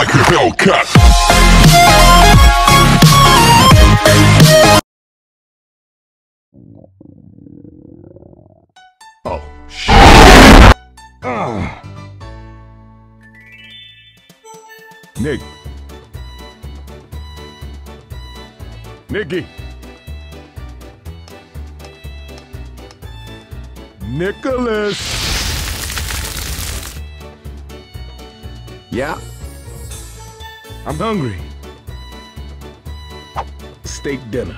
like a. Oh, shit. Ah. Nick. Nicky. Nicholas. Yeah? I'm hungry. Steak dinner.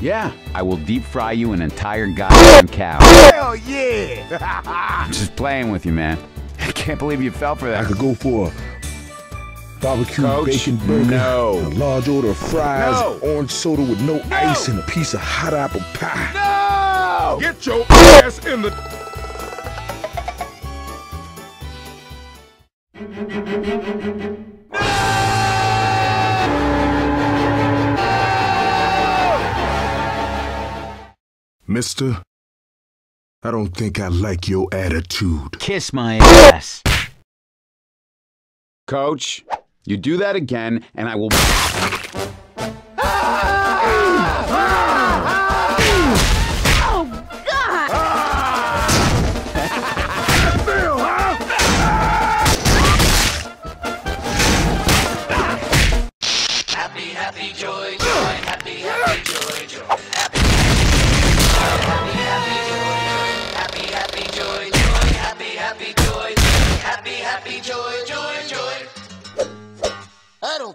Yeah, I will deep fry you an entire goddamn cow. Hell yeah! I'm just playing with you, man. I can't believe you fell for that. I could go for a barbecue Coach, bacon burger, no. a large order of fries, No. orange soda with no, ice, and a piece of hot apple pie. No! Get your ass in the. Mister, I don't think I like your attitude. Kiss my ass. Coach, you do that again, and I will.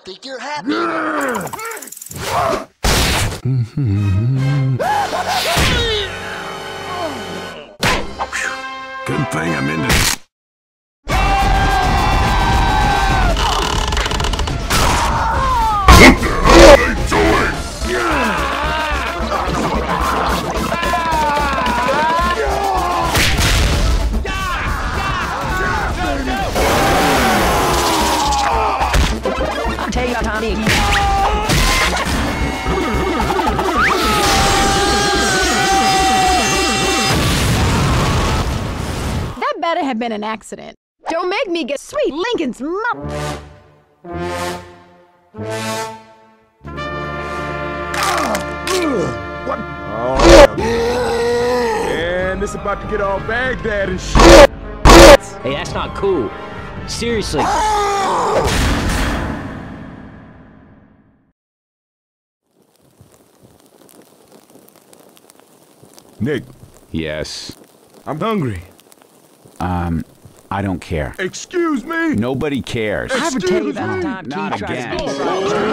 Don't think you're happy. Good thing I'm in this. Take your Tommy. That better have been an accident. Don't make me get sweet Lincoln's mouth. What? Oh, man, this about to get all Baghdad and shit. Hey, that's not cool. Seriously. Nick, Yes. I'm hungry. Um, I don't care. Excuse me. Nobody cares. Excuse Tell you me. about the time Not Keith tried again. sneak fried chicken.